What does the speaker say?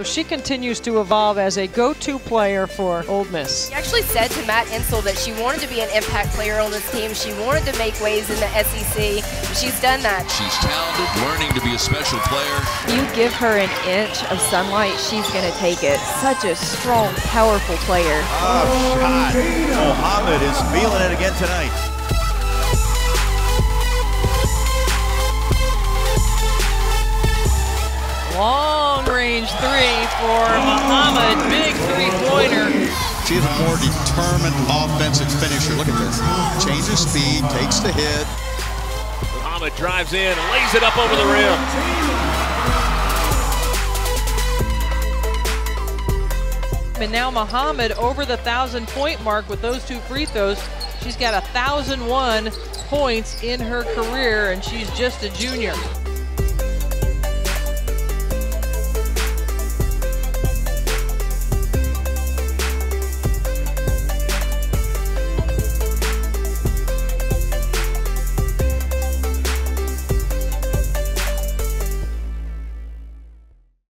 So she continues to evolve as a go-to player for Ole Miss. She actually said to Matt Insell that she wanted to be an impact player on this team. She wanted to make waves in the SEC. She's done that. She's talented, learning to be a special player. You give her an inch of sunlight, she's going to take it. Such a strong, powerful player. Oh, shot. Muhammad is feeling it again tonight. Long range three for Muhammad. Big three-pointer. She's a more determined offensive finisher. Look at this. Changes speed, takes the hit. Muhammad drives in and lays it up over the rim. And now Muhammad over the thousand point mark with those two free throws. She's got a thousand one points in her career, and she's just a junior.